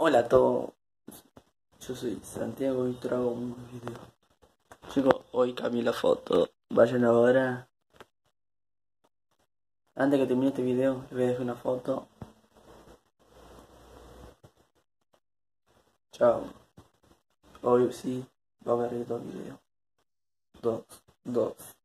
Hola a todos, yo soy Santiago y traigo un video. Chicos, hoy cambié la foto. Vayan ahora. Antes que termine este video, les voy a dejar una foto. Chao. Hoy sí, va a haber dos videos. Dos, dos.